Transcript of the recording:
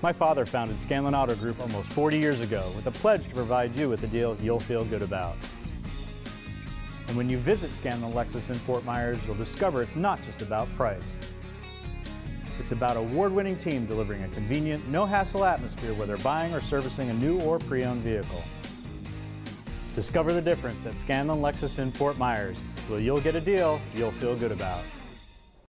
My father founded Scanlon Auto Group almost 40 years ago with a pledge to provide you with a deal you'll feel good about. And when you visit Scanlon Lexus in Fort Myers, you'll discover it's not just about price. It's about award-winning team delivering a convenient, no-hassle atmosphere whether buying or servicing a new or pre-owned vehicle. Discover the difference at Scanlon Lexus in Fort Myers, where you'll get a deal you'll feel good about.